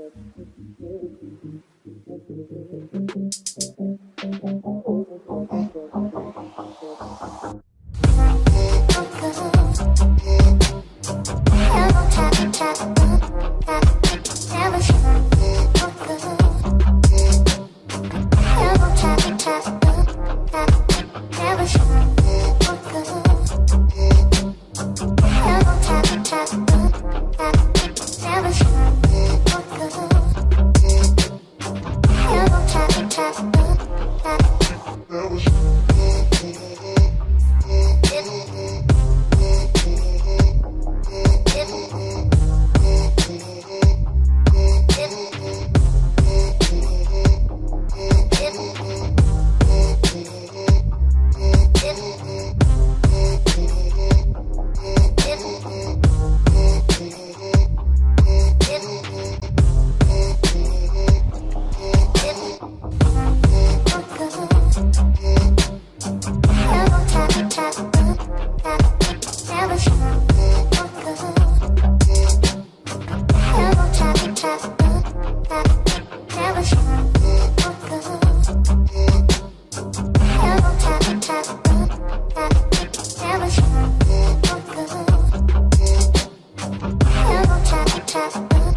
Double tap tap. just